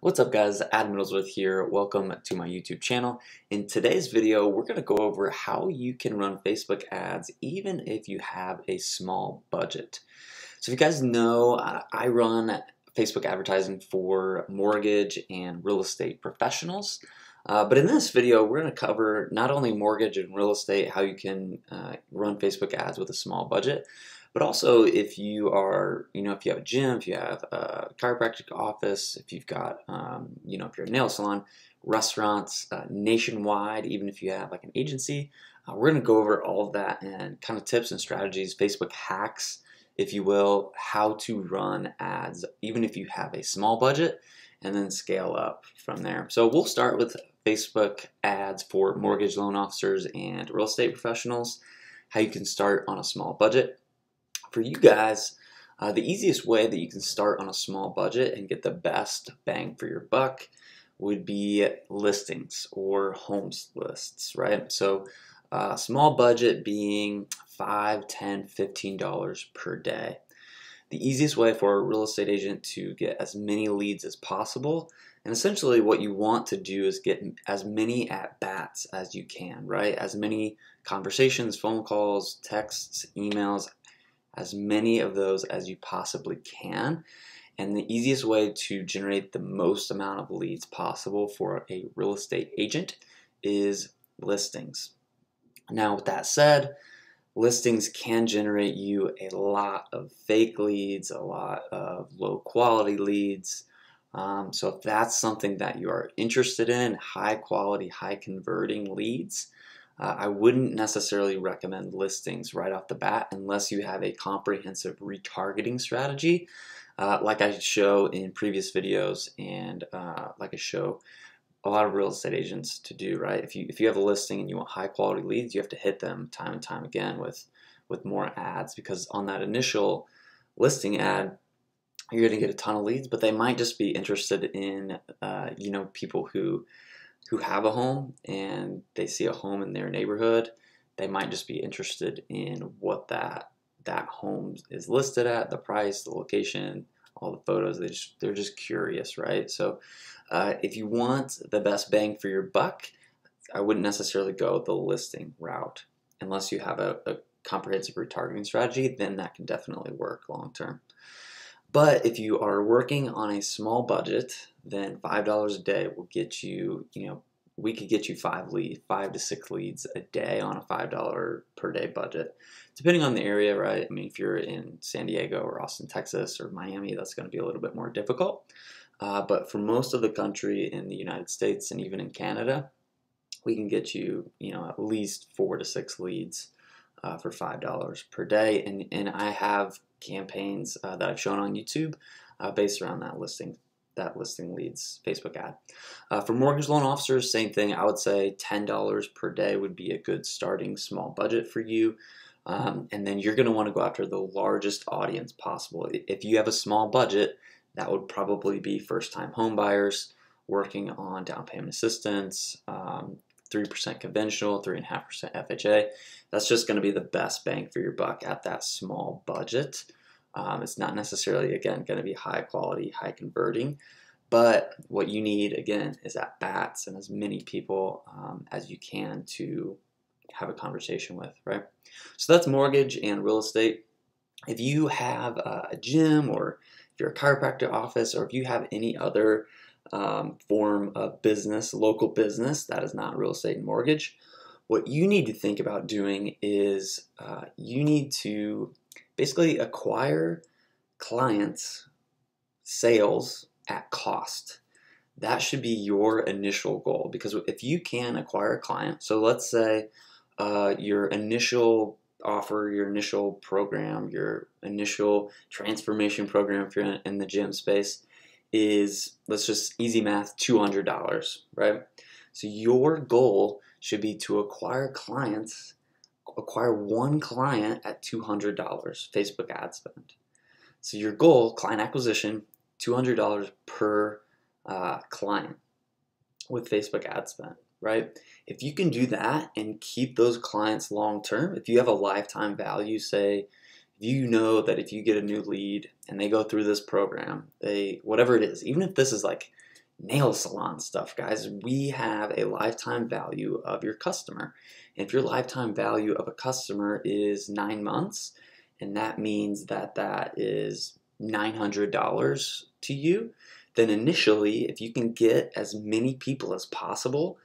What's up guys, Adam Middlesworth here. Welcome to my YouTube channel. In today's video, we're going to go over how you can run Facebook ads even if you have a small budget. So if you guys know, I run Facebook advertising for mortgage and real estate professionals. Uh, but in this video, we're going to cover not only mortgage and real estate, how you can uh, run Facebook ads with a small budget, but also if you are, you know, if you have a gym, if you have a chiropractic office, if you've got, um, you know, if you're a nail salon, restaurants uh, nationwide, even if you have like an agency, uh, we're going to go over all of that and kind of tips and strategies, Facebook hacks, if you will, how to run ads, even if you have a small budget, and then scale up from there. So we'll start with Facebook ads for mortgage loan officers and real estate professionals, how you can start on a small budget for you guys, uh, the easiest way that you can start on a small budget and get the best bang for your buck would be listings or homes lists, right? So uh, small budget being 5 10 $15 per day. The easiest way for a real estate agent to get as many leads as possible and essentially what you want to do is get as many at bats as you can, right? As many conversations, phone calls, texts, emails, as many of those as you possibly can. And the easiest way to generate the most amount of leads possible for a real estate agent is listings. Now, with that said, listings can generate you a lot of fake leads, a lot of low quality leads. Um, so, if that's something that you are interested in, high quality, high converting leads, uh, I wouldn't necessarily recommend listings right off the bat unless you have a comprehensive retargeting strategy, uh, like I show in previous videos and uh, like I show a lot of real estate agents to do. Right, if you if you have a listing and you want high quality leads, you have to hit them time and time again with with more ads because on that initial listing ad, you're going to get a ton of leads, but they might just be interested in uh, you know people who who have a home and they see a home in their neighborhood, they might just be interested in what that that home is listed at, the price, the location, all the photos. They just they're just curious, right? So uh, if you want the best bang for your buck, I wouldn't necessarily go the listing route unless you have a, a comprehensive retargeting strategy. Then that can definitely work long term. But if you are working on a small budget, then $5 a day will get you, you know, we could get you five lead, five to six leads a day on a $5 per day budget. Depending on the area, right? I mean, if you're in San Diego or Austin, Texas or Miami, that's going to be a little bit more difficult. Uh, but for most of the country in the United States and even in Canada, we can get you, you know, at least four to six leads uh, for $5 per day. And, and I have campaigns uh, that I've shown on YouTube uh, based around that listing that listing leads Facebook ad. Uh, for mortgage loan officers, same thing. I would say $10 per day would be a good starting small budget for you. Um, and then you're going to want to go after the largest audience possible. If you have a small budget, that would probably be first time home buyers working on down payment assistance, um, 3% conventional, 3.5% FHA. That's just going to be the best bang for your buck at that small budget. Um, it's not necessarily, again, going to be high quality, high converting, but what you need, again, is at bats and as many people um, as you can to have a conversation with, right? So that's mortgage and real estate. If you have a gym or if you're a chiropractor office or if you have any other um, form of business, local business that is not real estate and mortgage, what you need to think about doing is uh, you need to basically acquire clients, sales at cost. That should be your initial goal because if you can acquire a client, so let's say uh, your initial offer, your initial program, your initial transformation program if you're in the gym space is let's just easy math $200, right? So your goal should be to acquire clients, acquire one client at $200 Facebook ad spend. So your goal, client acquisition, $200 per uh, client with Facebook ad spend, right? If you can do that and keep those clients long term, if you have a lifetime value, say you know that if you get a new lead and they go through this program, they whatever it is, even if this is like nail salon stuff, guys, we have a lifetime value of your customer. If your lifetime value of a customer is nine months, and that means that that is $900 to you, then initially, if you can get as many people as possible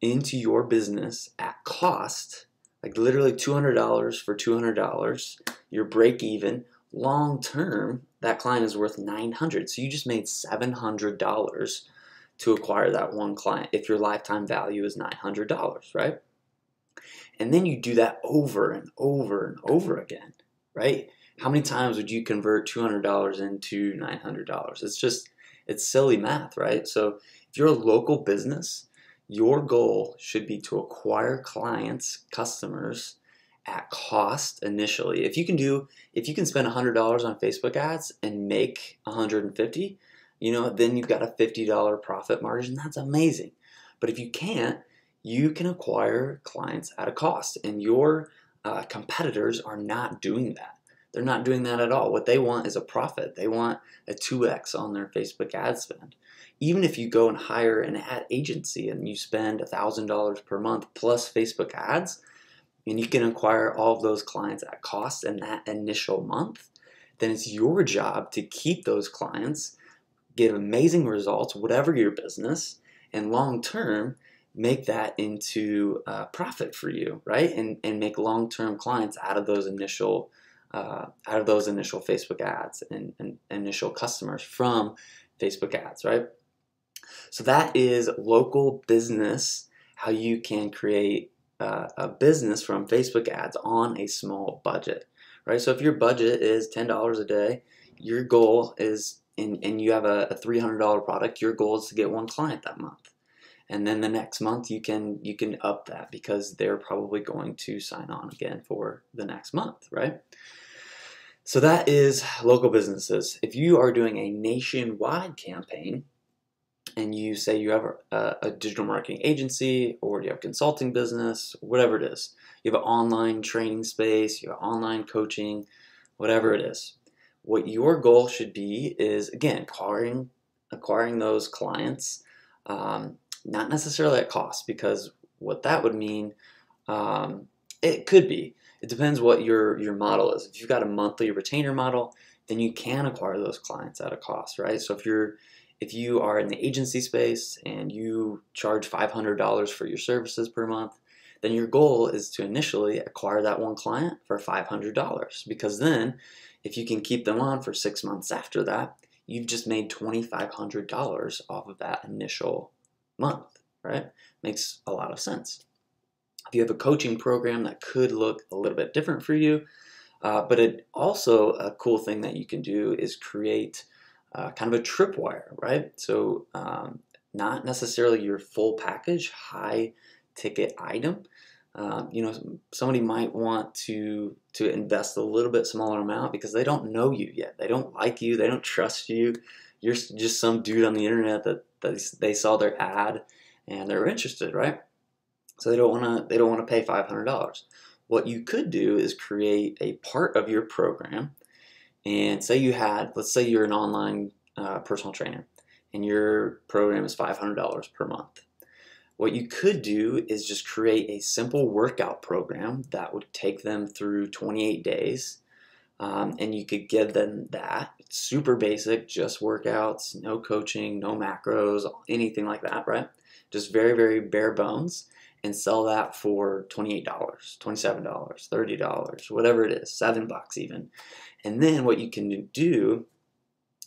into your business at cost, like literally $200 for $200, your break even, long term, that client is worth 900 So you just made $700 to acquire that one client if your lifetime value is $900, right? And then you do that over and over and over again, right? How many times would you convert $200 into $900? It's just, it's silly math, right? So if you're a local business, your goal should be to acquire clients, customers at cost initially. If you can do, if you can spend $100 on Facebook ads and make 150, you know, then you've got a $50 profit margin. That's amazing. But if you can't, you can acquire clients at a cost, and your uh, competitors are not doing that. They're not doing that at all. What they want is a profit. They want a 2x on their Facebook ad spend. Even if you go and hire an ad agency and you spend $1,000 per month plus Facebook ads, and you can acquire all of those clients at cost in that initial month, then it's your job to keep those clients, get amazing results, whatever your business, and long term, make that into uh, profit for you, right? And, and make long term clients out of those initial uh, out of those initial Facebook ads and, and initial customers from Facebook ads, right? So that is local business, how you can create uh, a business from Facebook ads on a small budget, right? So if your budget is $10 a day, your goal is, and, and you have a, a $300 product, your goal is to get one client that month. And then the next month you can you can up that because they're probably going to sign on again for the next month, right? So that is local businesses. If you are doing a nationwide campaign, and you say you have a, a, digital marketing agency or you have a consulting business, whatever it is, you have an online training space, you have online coaching, whatever it is, what your goal should be is again acquiring acquiring those clients, um, not necessarily at cost, because what that would mean, um, it could be. It depends what your your model is. If you've got a monthly retainer model, then you can acquire those clients at a cost, right? So if you're if you are in the agency space and you charge $500 for your services per month, then your goal is to initially acquire that one client for $500 because then if you can keep them on for six months after that, you've just made $2,500 off of that initial month, right? Makes a lot of sense. If you have a coaching program that could look a little bit different for you, uh, but it also a cool thing that you can do is create uh, kind of a tripwire, right? So um, not necessarily your full package, high ticket item. Um, you know, somebody might want to to invest a little bit smaller amount because they don't know you yet. They don't like you. They don't trust you. You're just some dude on the internet that, that they saw their ad and they're interested, right? So they don't want to they don't want to pay five hundred dollars. What you could do is create a part of your program and say you had, let's say you're an online uh, personal trainer and your program is $500 per month. What you could do is just create a simple workout program that would take them through 28 days. Um, and you could give them that It's super basic, just workouts, no coaching, no macros, anything like that, right? Just very, very bare bones and sell that for $28, $27, $30, whatever it is, seven bucks even. And then what you can do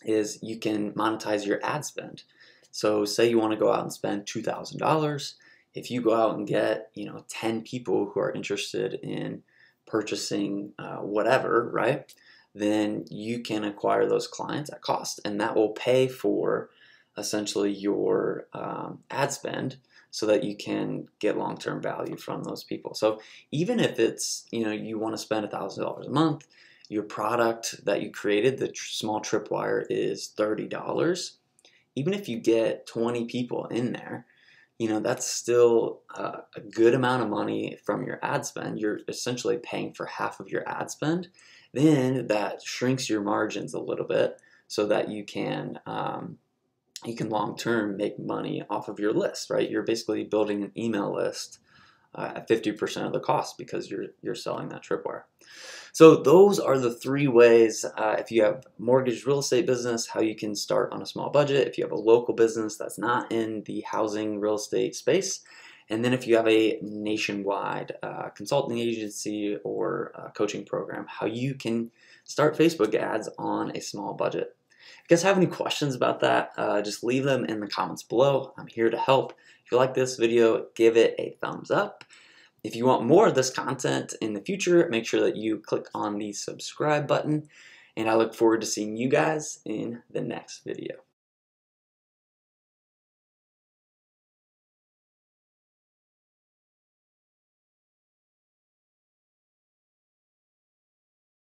is you can monetize your ad spend. So say you want to go out and spend $2,000. If you go out and get, you know, 10 people who are interested in purchasing uh, whatever, right? Then you can acquire those clients at cost and that will pay for essentially your um, ad spend so that you can get long-term value from those people. So even if it's, you know, you want to spend $1,000 a month, your product that you created, the tr- small tripwire is $30. Even if you get 20 people in there, you know, that's still uh, a good amount of money from your ad spend. You're essentially paying for half of your ad spend then that shrinks your margins a little bit so that you can um, you can long term make money off of your list, right? You're basically building an email list uh, at 50% of the cost because you're you're selling that tripwire. So those are the three ways. Uh, if you have mortgage real estate business, how you can start on a small budget. If you have a local business that's not in the housing real estate space, and then if you have a nationwide uh, consulting agency or coaching program, how you can start Facebook ads on a small budget. If you guys have any questions about that, uh, just leave them in the comments below. I'm here to help. If you like this video, give it a thumbs up. If you want more of this content in the future, make sure that you click on the subscribe button. And I look forward to seeing you guys in the next video.